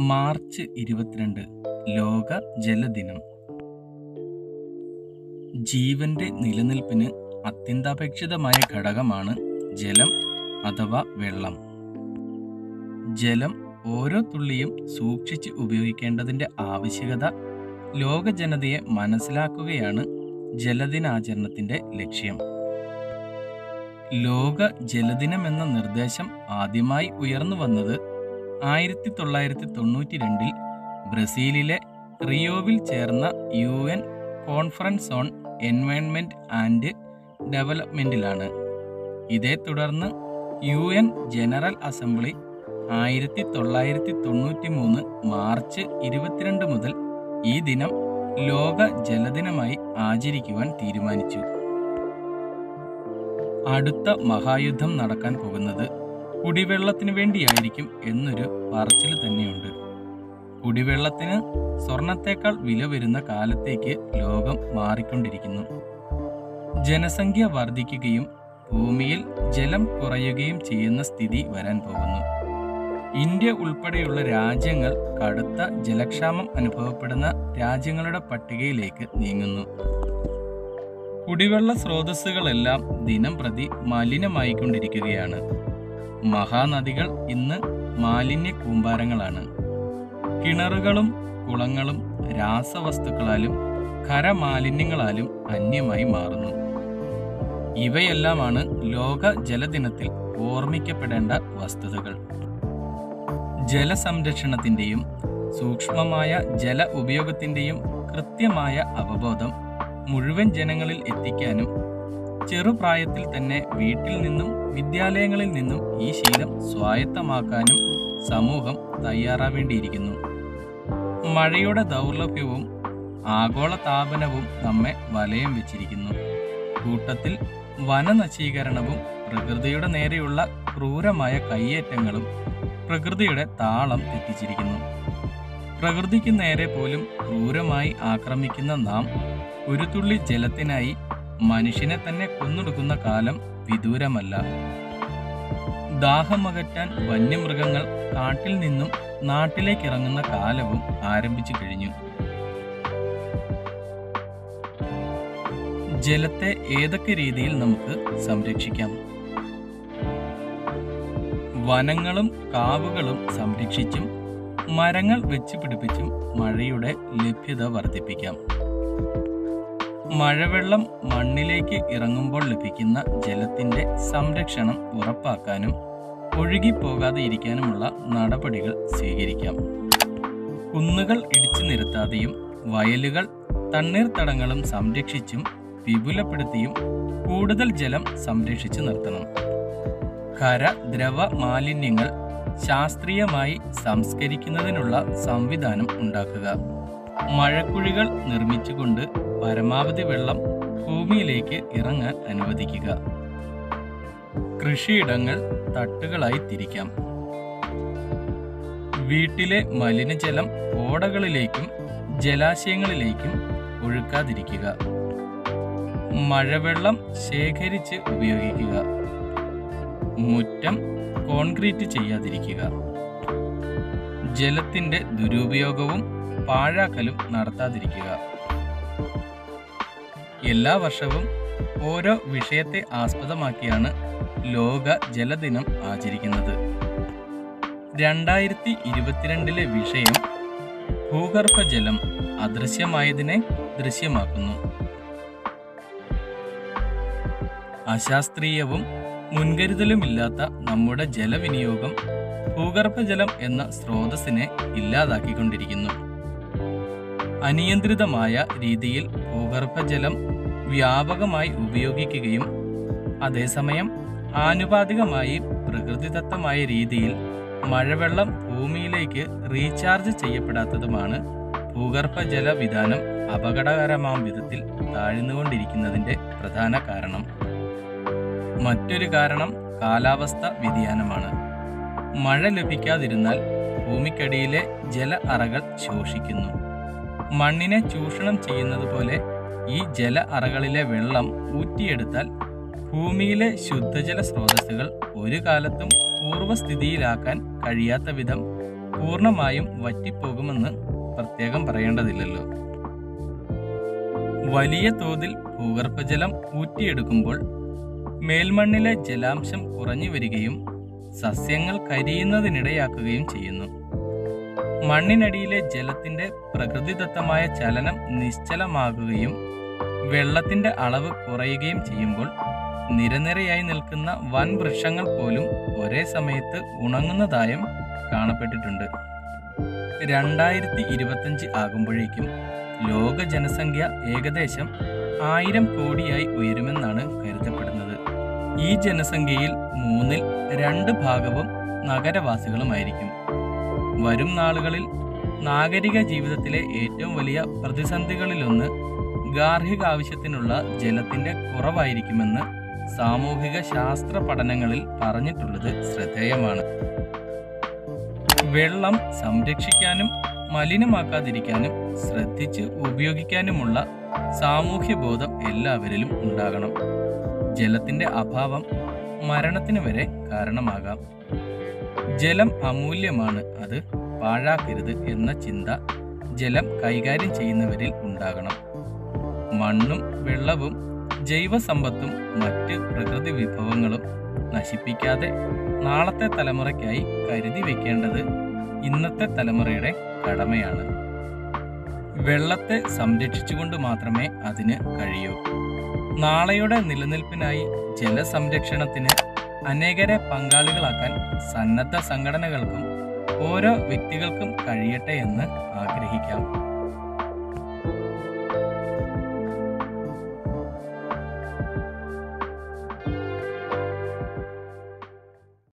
March ഇരുപത്തിരണ്ട് ലോക ജലദിനം. ജീവന്റെ നിലനിൽപ്പിന് അത്യന്താപേക്ഷിതമായ ഘടകമാണ് ജലം അഥവാ വെള്ളം. ജലം ഓരോ തുള്ളിയും സൂക്ഷിച്ച് ഉപയോഗിക്കേണ്ടതിന്റെ ആവശ്യകത ലോക ജനതയെ മനസ്സിലാക്കുകയാണ് ജലദിനാചരണത്തിന്റെ ലക്ഷ്യം. ലോക ജലദിനം എന്ന നിർദ്ദേശം ആദ്യമായി ഉയർന്നു വന്നത് ആയിരത്തി തൊള്ളായിരത്തി തൊണ്ണൂറ്റി രണ്ടിൽ ബ്രസീലിലെ റിയോവിൽ ചേർന്ന U N conference on environment and ഡെവലപ്മെന്റിലാണ്. ഇതേ തുടർന്ന് യു എൻ ജനറൽ അസംബ്ലി ആയിരത്തി തൊള്ളായിരത്തി തൊണ്ണൂറ്റി മൂന്ന് മാർച്ച് ഇരുപത്തിരണ്ട് മുതൽ ഈ ദിനം ലോക ജലദിനമായി ആചരിക്കുവാൻ തീരുമാനിച്ചു. അടുത്ത മഹായുദ്ധം നടക്കാൻ പോകുന്നത് കുടിവെള്ളത്തിന് വേണ്ടിയായിരിക്കും എന്നൊരു പറച്ചിൽ തന്നെയുണ്ട്. കുടിവെള്ളത്തിന് സ്വർണത്തേക്കാൾ വില വരുന്ന കാലത്തേക്ക് ലോകം മാറിക്കൊണ്ടിരിക്കുന്നു. ജനസംഖ്യ വർദ്ധിക്കുകയും ഭൂമിയിൽ ജലം കുറയുകയും ചെയ്യുന്ന സ്ഥിതി വരാൻ പോകുന്നു. ഇന്ത്യ ഉൾപ്പെടെയുള്ള രാജ്യങ്ങൾ കടുത്ത ജലക്ഷാമം അനുഭവപ്പെടുന്ന രാജ്യങ്ങളുടെ പട്ടികയിലേക്ക് നീങ്ങുന്നു. കുടിവെള്ള സ്രോതസ്സുകളെല്ലാം ദിനം പ്രതി മലിനമായിക്കൊണ്ടിരിക്കുകയാണ്. മഹാനദികൾ ഇന്ന് മാലിന്യ കൂമ്പാരങ്ങളാണ്. കിണറുകളും കുളങ്ങളും രാസവസ്തുക്കളാലും ഖരമാലിന്യങ്ങളാലും അന്യമായി മാറുന്നു. ഇവയെല്ലാമാണ് ലോക ജലദിനത്തിൽ ഓർമ്മിക്കപ്പെടേണ്ട വസ്തുതകൾ. ജലസംരക്ഷണത്തിന്റെയും സൂക്ഷ്മമായ ജല ഉപയോഗത്തിന്റെയും കൃത്യമായ അവബോധം മുഴുവൻ ജനങ്ങളിൽ എത്തിക്കാനും ചെറുപ്രായത്തിൽ തന്നെ വീട്ടിൽ നിന്നും വിദ്യാലയങ്ങളിൽ നിന്നും ഈ ശീലം സ്വായത്തമാക്കാനും സമൂഹം തയ്യാറാവേണ്ടിയിരിക്കുന്നു. മഴയുടെ ദൗർലഭ്യവും ആഗോള താപനവും നമ്മെ വലയം വെച്ചിരിക്കുന്നു. കൂട്ടത്തിൽ വനനശീകരണവും പ്രകൃതിയുടെ നേരെയുള്ള ക്രൂരമായ കയ്യേറ്റങ്ങളും പ്രകൃതിയുടെ താളം തെറ്റിച്ചിരിക്കുന്നു. പ്രകൃതിക്ക് നേരെ പോലും ക്രൂരമായി ആക്രമിക്കുന്ന നാം ഒരു തുള്ളി ജലത്തിനായി മനുഷ്യനെ തന്നെ കൊന്നൊടുക്കുന്ന കാലം വിദൂരമല്ല. ദാഹമകറ്റാൻ വന്യമൃഗങ്ങൾ കാട്ടിൽ നിന്നും നാട്ടിലേക്ക് ഇറങ്ങുന്ന കാലവും ആരംഭിച്ചു കഴിഞ്ഞു. ജലത്തെ ഏതൊക്കെ രീതിയിൽ നമുക്ക് സംരക്ഷിക്കാം? വനങ്ങളും കാവുകളും സംരക്ഷിച്ചും മരങ്ങൾ വെച്ച് പിടിപ്പിച്ചും മഴയുടെ ലഭ്യത വർദ്ധിപ്പിക്കാം. മഴവെള്ളം മണ്ണിലേക്ക് ഇറങ്ങുമ്പോൾ ലഭിക്കുന്ന ജലത്തിന്റെ സംരക്ഷണം ഉറപ്പാക്കാനും ഒഴുകിപ്പോകാതെ ഇരിക്കാനുമുള്ള നടപടികൾ സ്വീകരിക്കാം. കുന്നുകൾ ഇടിച്ചു നിരത്താതെയും വയലുകൾ തണ്ണീർത്തടങ്ങളും സംരക്ഷിച്ചും വിപുലപ്പെടുത്തിയും കൂടുതൽ ജലം സംരക്ഷിച്ചു നിർത്തണം. ഖര ദ്രവ മാലിന്യങ്ങൾ ശാസ്ത്രീയമായി സംസ്കരിക്കുന്നതിനുള്ള സംവിധാനം ഉണ്ടാക്കുക. മഴക്കുഴികൾ നിർമ്മിച്ചുകൊണ്ട് പരമാവധി വെള്ളം ഭൂമിയിലേക്ക് ഇറങ്ങാൻ അനുവദിക്കുക. കൃഷിയിടങ്ങൾ തട്ടുകളായി തിരിക്കാം. വീട്ടിലെ മലിനജലം ഓടകളിലേക്കും ജലാശയങ്ങളിലേക്കും ഒഴുക്കാതിരിക്കുക. മഴവെള്ളം ശേഖരിച്ച് ഉപയോഗിക്കുക. മുറ്റം കോൺക്രീറ്റ് ചെയ്യാതിരിക്കുക. ജലത്തിന്റെ ദുരുപയോഗവും പാഴാക്കലും നടത്താതിരിക്കുക. എല്ലാ വർഷവും ഓരോ വിഷയത്തെ ആസ്പദമാക്കിയാണ് ലോക ജലദിനം ആചരിക്കുന്നത്. രണ്ടായിരത്തി ഇരുപത്തിരണ്ടിലെ വിഷയം ഭൂഗർഭജലം അദൃശ്യമായതിനെ ദൃശ്യമാക്കുന്നു. അശാസ്ത്രീയവും മുൻകരുതലുമില്ലാത്ത നമ്മുടെ ജലവിനിയോഗം ഭൂഗർഭജലം എന്ന സ്രോതസ്സിനെ ഇല്ലാതാക്കിക്കൊണ്ടിരിക്കുന്നു. അനിയന്ത്രിതമായ രീതിയിൽ ഭൂഗർഭജലം വ്യാപകമായി ഉപയോഗിക്കുകയും അതേസമയം ആനുപാതികമായി പ്രകൃതിദത്തമായ രീതിയിൽ മഴവെള്ളം ഭൂമിയിലേക്ക് റീചാർജ് ചെയ്യപ്പെടാത്തതുമാണ് ഭൂഗർഭജല വിധാനം അപകടകരമാം വിധത്തിൽ താഴ്ന്നുകൊണ്ടിരിക്കുന്നതിന്റെ പ്രധാന കാരണം. മറ്റൊരു കാരണം കാലാവസ്ഥ വ്യതിയാനമാണ്. മഴ ലഭിക്കാതിരുന്നാൽ ഭൂമിക്കടിയിലെ ജല അറകൾ ശോഷിക്കുന്നു. മണ്ണിനെ ചൂഷണം ചെയ്യുന്നത് പോലെ ഈ ജല അറകളിലെ വെള്ളം ഊറ്റിയെടുത്താൽ ഭൂമിയിലെ ശുദ്ധജല സ്രോതസ്സുകൾ ഒരു കാലത്തും പൂർവസ്ഥിതിയിലാക്കാൻ കഴിയാത്ത വിധം പൂർണമായും വറ്റിപ്പോകുമെന്ന് പ്രത്യേകം പറയേണ്ടതില്ലല്ലോ. വലിയ തോതിൽ ഭൂഗർഭജലം ഊറ്റിയെടുക്കുമ്പോൾ മേൽമണ്ണിലെ ജലാംശം കുറഞ്ഞു വരികയും സസ്യങ്ങൾ കരിയുന്നതിനിടയാക്കുകയും ചെയ്യുന്നു. മണ്ണിനടിയിലെ ജലത്തിന്റെ പ്രകൃതിദത്തമായ ചലനം നിശ്ചലമാകുകയും വെള്ളത്തിന്റെ അളവ് കുറയുകയും ചെയ്യുമ്പോൾ നിരനിരയായി നിൽക്കുന്ന വൻ വൃക്ഷങ്ങൾ പോലും ഒരേ സമയത്ത് ഉണങ്ങുന്നതായും കാണപ്പെട്ടിട്ടുണ്ട്. രണ്ടായിരത്തി ഇരുപത്തഞ്ച് ആകുമ്പോഴേക്കും ലോക ജനസംഖ്യ ഏകദേശം ആയിരം കോടിയായി ഉയരുമെന്നാണ് കരുതപ്പെടുന്നത്. ഈ ജനസംഖ്യയിൽ മൂന്നിൽ രണ്ട് ഭാഗവും നഗരവാസികളുമായിരിക്കും. വരും നാളുകളിൽ നാഗരിക ജീവിതത്തിലെ ഏറ്റവും വലിയ പ്രതിസന്ധികളിലൊന്ന് ഗാർഹിക ആവശ്യത്തിനുള്ള ജലത്തിന്റെ കുറവായിരിക്കുമെന്ന് സാമൂഹിക ശാസ്ത്ര പഠനങ്ങളിൽ പറഞ്ഞിട്ടുള്ളത് ശ്രദ്ധേയമാണ്. വെള്ളം സംരക്ഷിക്കാനും മലിനമാക്കാതിരിക്കാനും ശ്രദ്ധിച്ച് ഉപയോഗിക്കാനുമുള്ള സാമൂഹ്യ ബോധം എല്ലാവരിലും ഉണ്ടാകണം. ജലത്തിന്റെ അഭാവം മരണത്തിന് വരെ കാരണമാകാം. ജലം അമൂല്യമാണ് അത് പാഴാക്കരുത് എന്ന ചിന്ത ജലം കൈകാര്യം ചെയ്യുന്നവരിൽ ഉണ്ടാകണം. മണ്ണും വെള്ളവും ജൈവസമ്പത്തും മറ്റ് പ്രകൃതി വിഭവങ്ങളും നശിപ്പിക്കാതെ നാളത്തെ തലമുറയ്ക്കായി കരുതി വെക്കേണ്ടത് ഇന്നത്തെ തലമുറയുടെ കടമയാണ്. വെള്ളത്തെ സംരക്ഷിച്ചുകൊണ്ട് മാത്രമേ അതിന് കഴിയൂ. നാളെയുടെ നിലനിൽപ്പിനായി ജലസംരക്ഷണത്തിന് അനേകരെ പങ്കാളികളാക്കാൻ സന്നദ്ധ സംഘടനകൾക്കും ഓരോ വ്യക്തികൾക്കും കഴിയട്ടെ എന്ന് ആഗ്രഹിക്കാം.